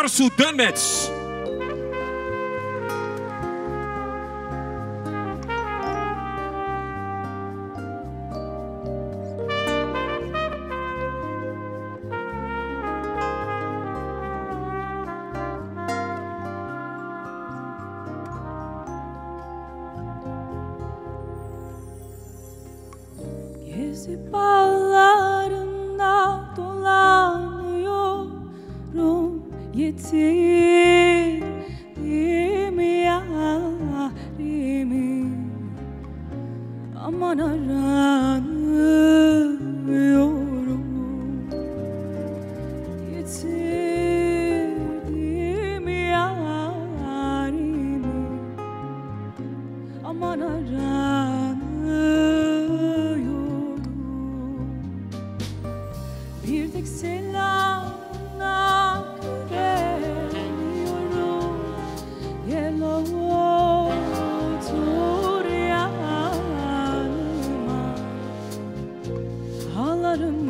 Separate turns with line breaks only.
kar Sudan
met. Esse pau Yitirdim yarimi Aman aranıyorum. Yitirdim yarimi Aman aranıyorum. Bir tek selamla Hallarımı